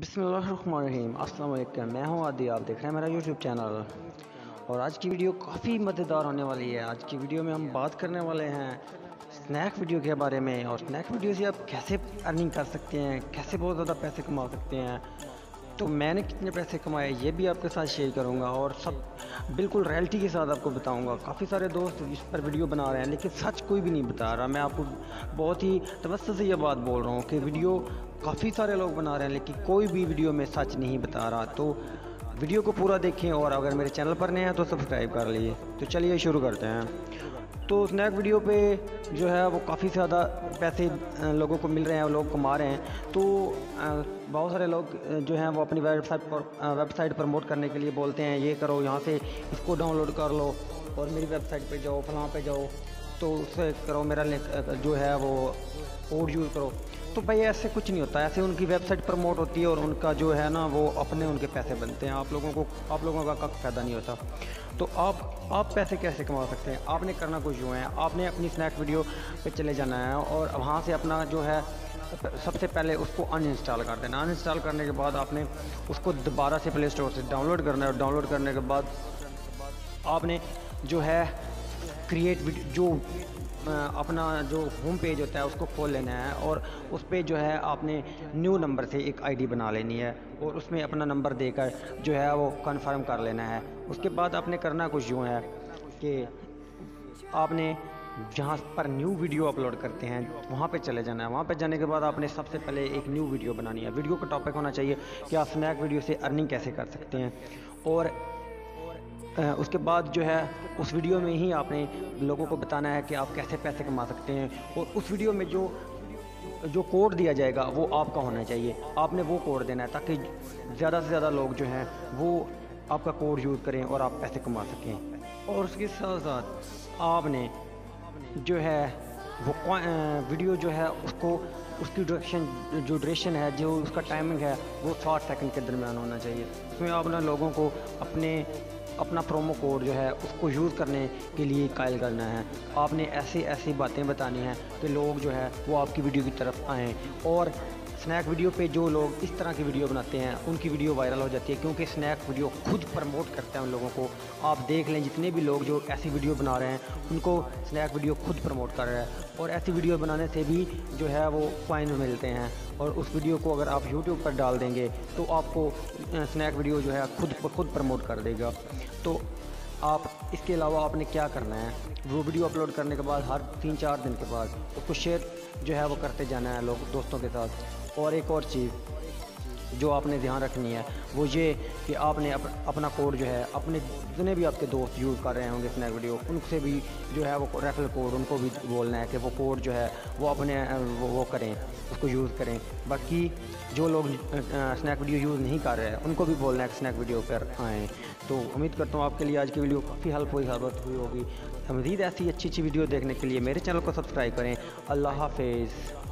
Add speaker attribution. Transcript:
Speaker 1: बिसमीम वालेकुम मैं हूँ आदि, आप देख रहे हैं मेरा यूट्यूब चैनल और आज की वीडियो काफ़ी मज़ेदार होने वाली है। आज की वीडियो में हम बात करने वाले हैं स्नैक वीडियो के बारे में। और स्नैक वीडियो से आप कैसे अर्निंग कर सकते हैं, कैसे बहुत ज़्यादा पैसे कमा सकते हैं तो मैंने कितने पैसे कमाए ये भी आपके साथ शेयर करूँगा और सब बिल्कुल रियलिटी के साथ आपको बताऊँगा। काफ़ी सारे दोस्त इस पर वीडियो बना रहे हैं, लेकिन सच कोई भी नहीं बता रहा। मैं आपको बहुत ही तवस्त से ये बात बोल रहा हूँ कि वीडियो काफ़ी सारे लोग बना रहे हैं, लेकिन कोई भी वीडियो में सच नहीं बता रहा। तो वीडियो को पूरा देखें और अगर मेरे चैनल पर नए हैं तो सब्सक्राइब कर लिए तो चलिए शुरू करते हैं। तो स्नैक वीडियो पे जो है वो काफ़ी ज़्यादा पैसे लोगों को मिल रहे हैं और लोग कमा रहे हैं। तो बहुत सारे लोग जो हैं वो अपनी वेबसाइट पर वेबसाइट प्रमोट करने के लिए बोलते हैं, ये करो, यहाँ से इसको डाउनलोड कर लो और मेरी वेबसाइट पे जाओ, फलां पे जाओ। तो उससे करो, मेरा जो है वो कोड यूज़ करो। तो भाई ऐसे कुछ नहीं होता, ऐसे उनकी वेबसाइट प्रमोट होती है और उनका जो है ना, वो अपने उनके पैसे बनते हैं। आप लोगों को, आप लोगों का कख फ़ायदा नहीं होता। तो आप आप पैसे कैसे कमा सकते हैं? आपने करना कुछ यूँ है। आपने अपनी स्नैक वीडियो पे चले जाना है और वहाँ से अपना जो है, सबसे पहले उसको अनइंस्टॉल कर देना। अनइंस्टॉल करने के बाद आपने उसको दोबारा से प्ले स्टोर से डाउनलोड करना है और डाउनलोड करने के बाद आपने जो है क्रिएट जो अपना जो होम पेज होता है, उसको खोल लेना है और उस पर जो है आपने न्यू नंबर से एक आईडी बना लेनी है और उसमें अपना नंबर देकर जो है वो कंफर्म कर लेना है। उसके बाद आपने करना कुछ यूँ है कि आपने जहाँ पर न्यू वीडियो अपलोड करते हैं, वहाँ पे चले जाना है। वहाँ पे जाने के बाद आपने सबसे पहले एक न्यू वीडियो बनानी है। वीडियो का टॉपिक होना चाहिए कि आप स्नैक वीडियो से अर्निंग कैसे कर सकते हैं। और उसके बाद जो है, उस वीडियो में ही आपने लोगों को बताना है कि आप कैसे पैसे कमा सकते हैं। और उस वीडियो में जो जो कोड दिया जाएगा, वो आपका होना चाहिए। आपने वो कोड देना है ताकि ज़्यादा से ज़्यादा लोग जो हैं, वो आपका कोड यूज़ करें और आप पैसे कमा सकें। और उसके साथ साथ आपने जो है वो वीडियो जो है, उसको, उसकी ड्यूरेशन जो ड्यूरेशन है, जो उसका टाइमिंग है, वो साठ सेकंड के दरमियान होना चाहिए। उसमें आप लोगों को अपने, अपना प्रोमो कोड जो है, उसको यूज़ करने के लिए कायल करना है। आपने ऐसी ऐसी बातें बतानी हैं कि लोग जो है, वो आपकी वीडियो की तरफ़ आएँ। और स्नैक वीडियो पे जो लोग इस तरह की वीडियो बनाते हैं, उनकी वीडियो वायरल हो जाती है क्योंकि स्नैक वीडियो खुद प्रमोट करते हैं उन लोगों को। आप देख लें, जितने भी लोग जो ऐसी वीडियो बना रहे हैं, उनको स्नैक वीडियो खुद प्रमोट कर रहा है और ऐसी वीडियो बनाने से भी जो है वो फाइन मिलते हैं और उस वीडियो को अगर आप यूट्यूब पर डाल देंगे तो आपको स्नैक वीडियो जो है खुद खुद प्रमोट कर देगा। तो आप, इसके अलावा आपने क्या करना है? वो वीडियो अपलोड करने के बाद, हर तीन चार दिन के बाद, उसको शेयर जो है वो करते जाना है लोग, दोस्तों के साथ। और एक और चीज़ जो आपने ध्यान रखनी है वो ये कि आपने अप, अपना कोड जो है अपने जितने भी आपके दोस्त यूज़ कर रहे होंगे स्नैक वीडियो उनसे भी जो है वो रेफरल कोड उनको भी बोलना है कि वो कोड जो है वो अपने वो, वो करें उसको यूज़ करें। बाकी जो लोग स्नैक वीडियो यूज़ नहीं कर रहे हैं उनको भी बोलना है कि स्नैक वीडियो पर आएँ। तो उम्मीद करता हूँ आपके लिए आज की वीडियो काफ़ी हेल्प हुई साबित हुई होगी। मज़ीद ऐसी अच्छी अच्छी वीडियो देखने के लिए मेरे चैनल को सब्सक्राइब करें। अल्लाह हाफिज़।